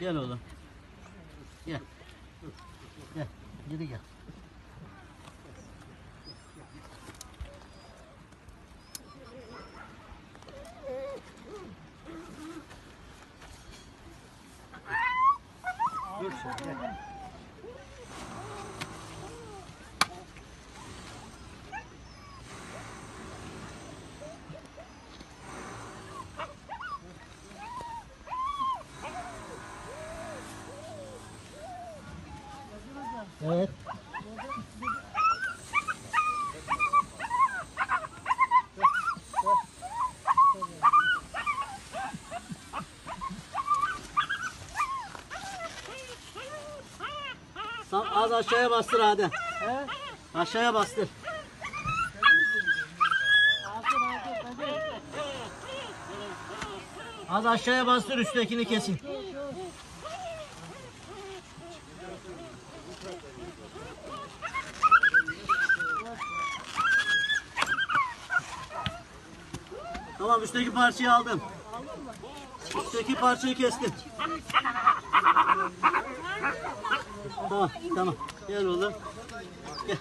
Gel oğlum. Gel. Gel. Geri gel. Dur şimdi gel. Evet. Sam az aşağıya bastır hadi. Aşağıya bastır. Az aşağıya bastır üsttekini kesin. Tamam üstteki parçayı aldım. Üstteki parçayı kestim. Tamam tamam. Gel oğlum. Gel.